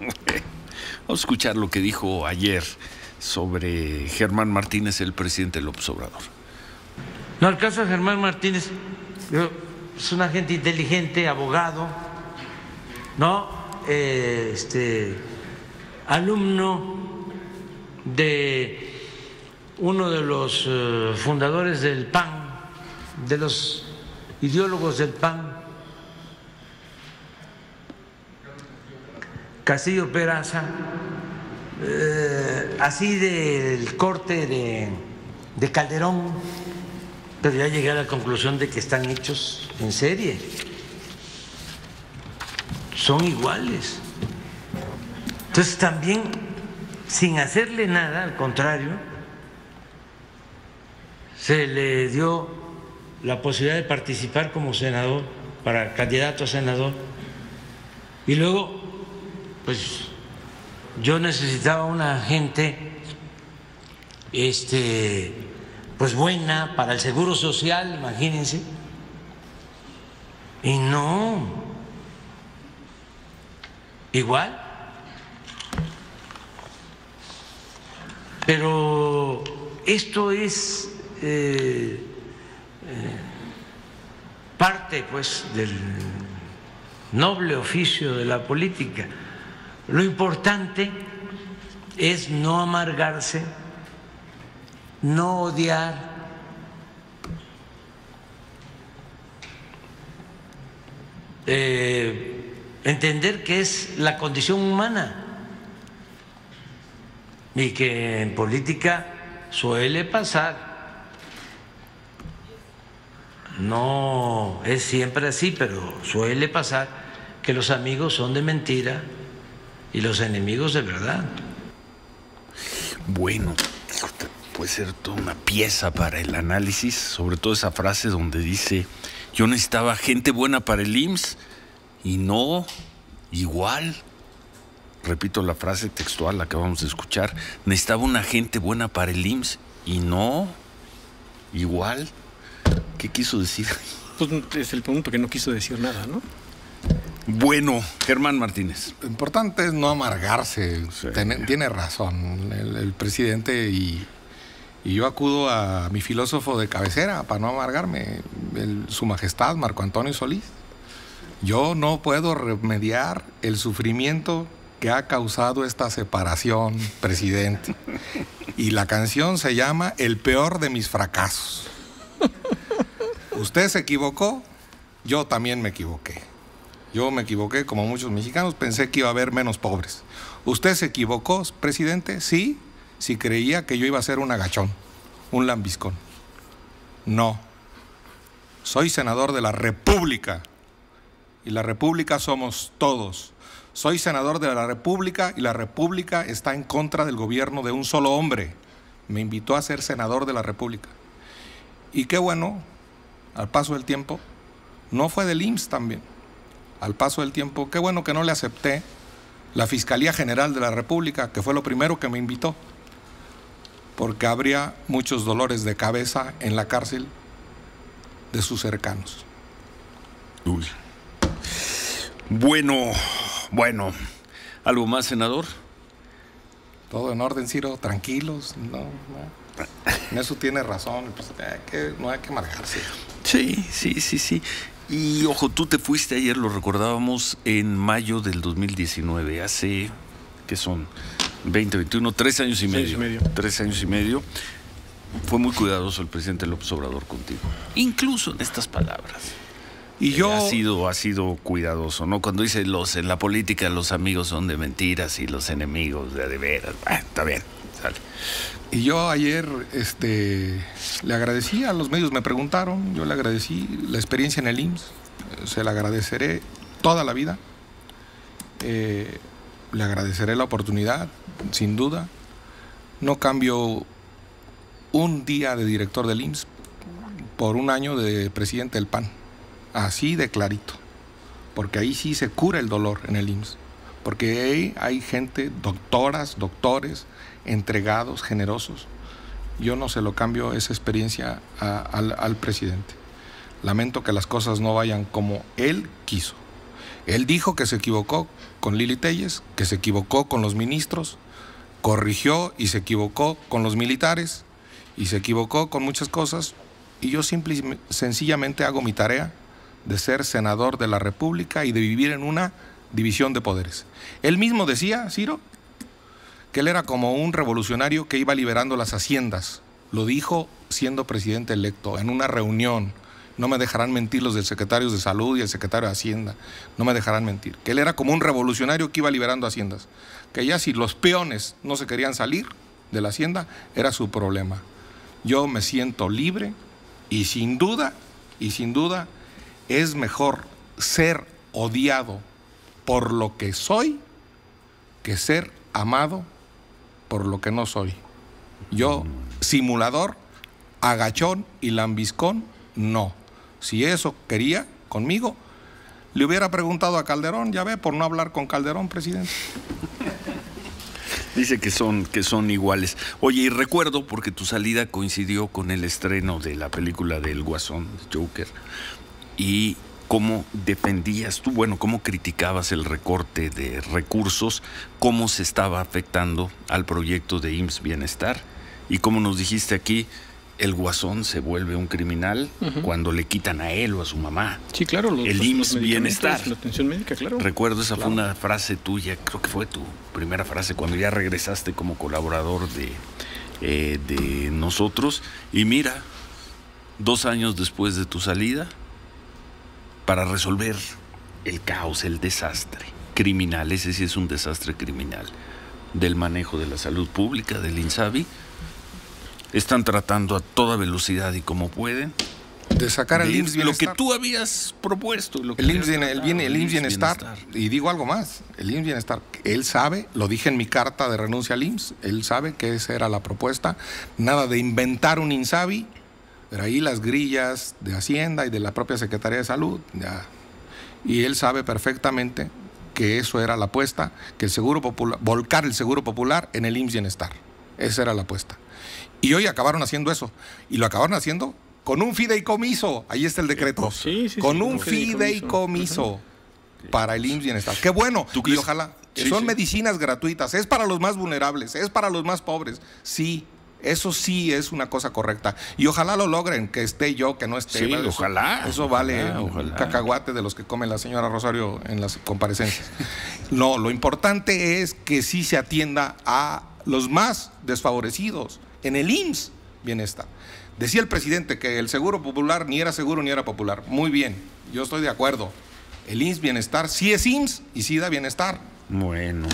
Vamos a escuchar lo que dijo ayer sobre Germán Martínez, el presidente López Obrador. No, el caso de Germán Martínez es una gente inteligente, abogado, ¿no? Eh, este, alumno de uno de los eh, fundadores del PAN, de los ideólogos del PAN, Castillo Peraza, eh, así del corte de, de Calderón, pero ya llegué a la conclusión de que están hechos en serie, son iguales. Entonces también, sin hacerle nada, al contrario, se le dio la posibilidad de participar como senador, para candidato a senador, y luego, pues yo necesitaba una gente este, pues buena para el seguro social, imagínense, y no, igual. Pero esto es eh, eh, parte pues del noble oficio de la política. Lo importante es no amargarse, no odiar, eh, entender que es la condición humana y que en política suele pasar. No es siempre así, pero suele pasar que los amigos son de mentira y los enemigos de verdad. Bueno, puede ser toda una pieza para el análisis, sobre todo esa frase donde dice, yo necesitaba gente buena para el IMSS y no igual. Repito la frase textual, la que vamos a escuchar, necesitaba una gente buena para el IMSS y no igual. ¿Qué quiso decir? Pues es el punto que no quiso decir nada, ¿no? Bueno, Germán Martínez. Lo importante es no amargarse. tiene razón el, presidente y, yo acudo a mi filósofo de cabecera para no amargarme, su majestad Marco Antonio Solís. Yo no puedo remediar el sufrimiento que ha causado esta separación, presidente. Y la canción se llama El peor de mis fracasos. Usted se equivocó, yo también me equivoqué. Yo me equivoqué, como muchos mexicanos, pensé que iba a haber menos pobres. ¿Usted se equivocó, presidente? Sí, si creía que yo iba a ser un agachón, un lambiscón. No. Soy senador de la República. Y la República somos todos. Soy senador de la República y la República está en contra del gobierno de un solo hombre. Me invitó a ser senador de la República. Y qué bueno, al paso del tiempo, no fue del IMSS también al paso del tiempo, qué bueno que no le acepté la Fiscalía General de la República, que fue lo primero que me invitó, porque habría muchos dolores de cabeza en la cárcel de sus cercanos. Uy. Bueno, bueno. ¿Algo más, senador? Todo en orden, Ciro, tranquilos. No, En eso tiene razón. Pues, no hay que amargarse. Sí, sí, sí, sí. Y ojo, tú te fuiste ayer, lo recordábamos, en mayo del 2019, hace, ¿qué son? 20, 21, tres años y medio. Tres años y medio. Fue muy cuidadoso el presidente López Obrador contigo, incluso en estas palabras. Y yo ha sido ha sido cuidadoso, ¿no? Cuando dice los en la política los amigos son de mentiras y los enemigos de de veras. está bien, Y yo ayer este, le agradecí a los medios, me preguntaron, yo le agradecí la experiencia en el IMSS, se la agradeceré toda la vida, eh, le agradeceré la oportunidad, sin duda. No cambio un día de director del IMSS por un año de presidente del PAN, así de clarito, porque ahí sí se cura el dolor en el IMSS, porque hay gente, doctoras, doctores, entregados, generosos. Yo no se lo cambio esa experiencia al, presidente. Lamento que las cosas no vayan como él quiso. Él dijo que se equivocó con Lili Telles, que se equivocó con los ministros, corrigió y se equivocó con los militares y se equivocó con muchas cosas. Y yo simple sencillamente hago mi tarea de ser senador de la República y de vivir en una división de poderes. Él mismo decía, Ciro, que él era como un revolucionario que iba liberando las haciendas. Lo dijo siendo presidente electo en una reunión no me dejarán mentir los del secretario de Salud y el secretario de Hacienda. No me dejarán mentir. Que él era como un revolucionario que iba liberando haciendas. Que ya si los peones no se querían salir de la hacienda, era su problema. Yo me siento libre y sin duda, y sin duda, es mejor ser odiado por lo que soy que ser amado por lo que no soy. Yo, simulador, agachón y lambiscón, no. Si eso quería conmigo, le hubiera preguntado a Calderón, ya ve, por no hablar con Calderón, presidente. Dice que son, que son iguales. Oye, y recuerdo, porque tu salida coincidió con el estreno de la película del Guasón, Joker, y cómo defendías tú, bueno, cómo criticabas el recorte de recursos, cómo se estaba afectando al proyecto de IMSS Bienestar, y cómo nos dijiste aquí, el guasón se vuelve un criminal cuando le quitan a él o a su mamá. Sí, claro. el IMSS Bienestar. La atención médica, claro. Recuerdo, esa fue una frase tuya, creo que fue tu primera frase cuando ya regresaste como colaborador de, eh, de nosotros. Y mira, dos años después de tu salida, para resolver el caos, el desastre criminal, ese sí es un desastre criminal, del manejo de la salud pública, del INSABI, están tratando a toda velocidad y como pueden de sacar el IMSS Bienestar. Lo que tú habías propuesto. Lo que el, IMSS, el, Bienestar, Y digo algo más. El IMSS Bienestar, él sabe, lo dije en mi carta de renuncia al IMSS, él sabe que esa era la propuesta. Nada de inventar un INSABI, pero ahí las grillas de Hacienda y de la propia Secretaría de Salud. Ya. Y él sabe perfectamente que eso era la apuesta, que el Seguro Popular, volcar el Seguro Popular en el IMSS Bienestar. Esa era la apuesta. Y hoy acabaron haciendo eso. Y lo acabaron haciendo con un fideicomiso. Ahí está el decreto. con un fideicomiso, para el IMSS Bienestar. Qué bueno. y ojalá. son medicinas gratuitas. Es para los más vulnerables. Es para los más pobres. Sí. Eso sí es una cosa correcta. Y ojalá lo logren, que esté yo, que no esté. ojalá. Eso vale cacahuate de los que come la señora Rosario en las comparecencias. no, lo importante es que sí se atienda a los más desfavorecidos en el IMSS Bienestar. Decía el presidente que el seguro popular ni era seguro ni era popular. Muy bien, yo estoy de acuerdo. El IMSS Bienestar sí es IMSS y sí da bienestar. Bueno.